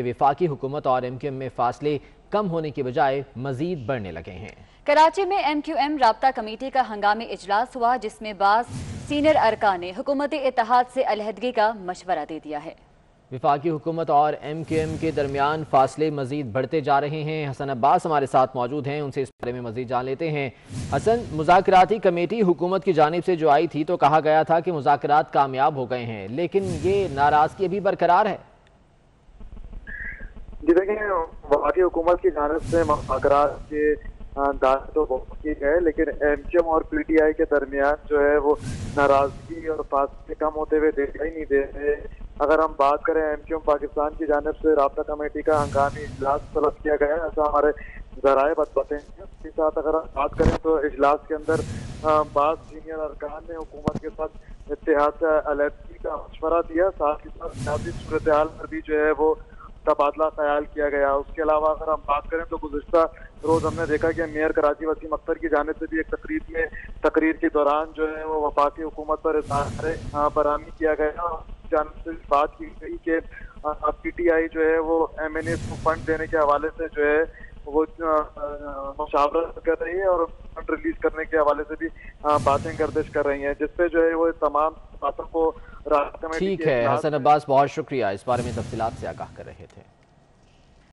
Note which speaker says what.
Speaker 1: وفاقی حکومت اور ایم کیو ایم میں فاصلے کم ہونے کی بجائے مزید بڑھنے لگے ہیں۔
Speaker 2: کراچی میں ایم کیو ایم رابطہ کمیٹی کا ہنگامی اجلاس ہوا جس میں بعض سینئر ارکان نے حکومت اتحاد سے علیحدگی کا مشورہ دے دیا ہے۔
Speaker 1: وفاقی حکومت اور ایم کیو ایم کے درمیان فاصلے مزید بڑھتے جا رہے ہیں۔ حسن عباس ہمارے ساتھ موجود ہیں ان سے اس بارے میں مزید جان لیتے ہیں۔ حسن مذاکراتی کمیٹی حکومت کی جانب سے جو آئی تھی تو کہا گیا تھا کہ مذاکرات کامیاب ہو گئے ہیں لیکن یہ ناراضگی ابھی برقرار ہے۔
Speaker 3: جی دیکھیں وفاقی حکومت کی جانب سے مذاکرات کے دار تو بہت ٹھیک ہے لیکن ایم کیو ایم اور پی ٹی آئی کے درمیان جو ہے وہ ناراضگی اور فاصلے کم ہوتے ہوئے دیکھا ہی نہیں دے رہے۔ اگر ہم بات کریں ایم کیو ایم پاکستان کی جانب سے، رابطہ کمیٹی کا ہنگامی اجلاس طلب کیا گیا۔ ہے ایسا ہمارے ذرائع بتاتے ہیں۔ اس کے ساتھ اگر ہم بات کریں تو اجلاس کے اندر بعض سینئر ارکان نے حکومت کے ساتھ اتحاد علیحدگی کا مشورہ دیا۔ ساتھ ہی ساتھ سیاسی صورتحال پر بھی جو ہے وہ تبادلہ خیال کیا گیا۔ اس کے علاوہ اگر ہم بات کریں تو گزشتہ روز ہم نے دیکھا کہ میئر کراچی وسیم اختر کی جانب سے بھی ایک تقریر میں تقریر کے دوران جو ہے وہ وفاقی حکومت پر اظہار ہاں، برامی کیا گیا جانب سے بات کی گئی کہ پی ٹی آئی جو ہے وہ ایم این اے کو فنڈ دینے کے حوالے سے جو ہے وہ مشاورت کر رہی ہے اور فنڈ ریلیز کرنے کے حوالے سے بھی باتیں گردش کر رہی ہیں۔ جس پہ جو ہے وہ تمام باتوں کو
Speaker 1: ٹھیک ہے حسن عباس بہت شکریہ۔ اس بارے میں تفصیلات سے آگاہ کر رہے تھے۔